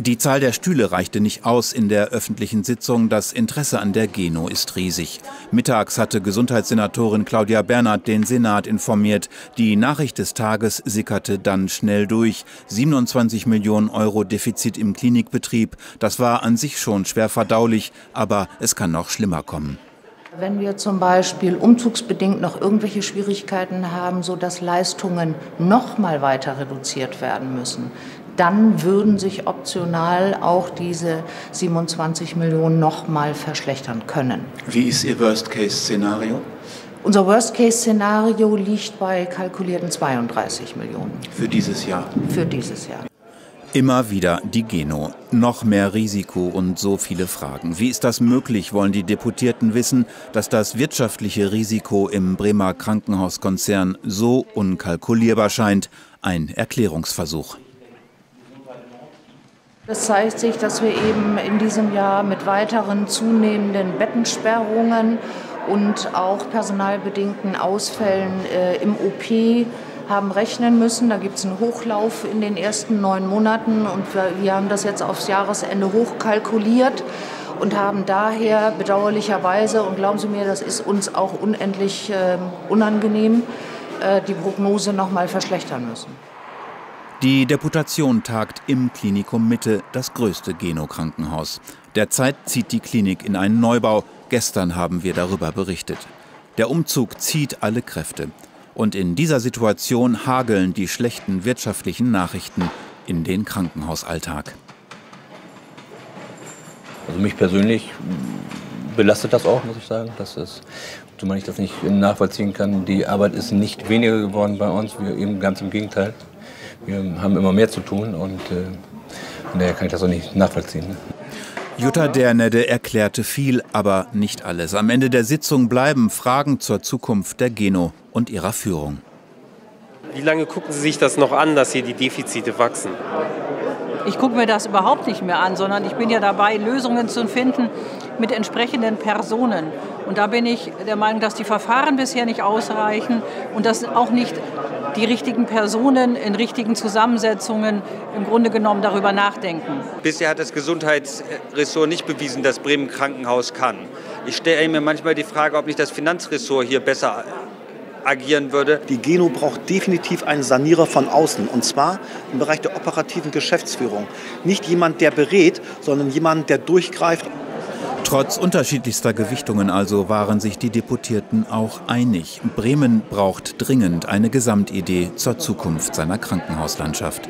Die Zahl der Stühle reichte nicht aus in der öffentlichen Sitzung. Das Interesse an der Geno ist riesig. Mittags hatte Gesundheitssenatorin Claudia Bernhard den Senat informiert. Die Nachricht des Tages sickerte dann schnell durch. 27 Millionen Euro Defizit im Klinikbetrieb. Das war an sich schon schwer verdaulich, aber es kann noch schlimmer kommen. Wenn wir zum Beispiel umzugsbedingt noch irgendwelche Schwierigkeiten haben, sodass Leistungen noch mal weiter reduziert werden müssen, dann würden sich optional auch diese 27 Millionen noch mal verschlechtern können. Wie ist Ihr Worst-Case-Szenario? Unser Worst-Case-Szenario liegt bei kalkulierten 32 Millionen. Für dieses Jahr? Für dieses Jahr. Immer wieder die Geno. Noch mehr Risiko und so viele Fragen. Wie ist das möglich, wollen die Deputierten wissen, dass das wirtschaftliche Risiko im Bremer Krankenhauskonzern so unkalkulierbar scheint? Ein Erklärungsversuch. Es zeigt sich, dass wir eben in diesem Jahr mit weiteren zunehmenden Bettensperrungen und auch personalbedingten Ausfällen äh, im OP haben rechnen müssen. Da gibt es einen Hochlauf in den ersten neun Monaten und wir, wir haben das jetzt aufs Jahresende hochkalkuliert und haben daher bedauerlicherweise, und glauben Sie mir, das ist uns auch unendlich äh, unangenehm, äh, die Prognose noch mal verschlechtern müssen. Die Deputation tagt im Klinikum Mitte, das größte Geno-Krankenhaus. Derzeit zieht die Klinik in einen Neubau. Gestern haben wir darüber berichtet. Der Umzug zieht alle Kräfte. Und in dieser Situation hageln die schlechten wirtschaftlichen Nachrichten in den Krankenhausalltag. Also mich persönlich belastet das auch, muss ich sagen. Das ist, zumal ich das nicht nachvollziehen kann. Die Arbeit ist nicht weniger geworden bei uns, wir eben ganz im Gegenteil. Wir haben immer mehr zu tun und äh, daher kann ich das auch nicht nachvollziehen. Ne? Jutta Dernede erklärte viel, aber nicht alles. Am Ende der Sitzung bleiben Fragen zur Zukunft der Geno und ihrer Führung. Wie lange gucken Sie sich das noch an, dass hier die Defizite wachsen? Ich gucke mir das überhaupt nicht mehr an, sondern ich bin ja dabei, Lösungen zu finden mit entsprechenden Personen. Und da bin ich der Meinung, dass die Verfahren bisher nicht ausreichen und dass auch nicht die richtigen Personen in richtigen Zusammensetzungen im Grunde genommen darüber nachdenken. Bisher hat das Gesundheitsressort nicht bewiesen, dass Bremen Krankenhaus kann. Ich stelle mir manchmal die Frage, ob nicht das Finanzressort hier besser agieren würde. Die Geno braucht definitiv einen Sanierer von außen und zwar im Bereich der operativen Geschäftsführung. Nicht jemand, der berät, sondern jemand, der durchgreift. Trotz unterschiedlichster Gewichtungen also waren sich die Deputierten auch einig. Bremen braucht dringend eine Gesamtidee zur Zukunft seiner Krankenhauslandschaft.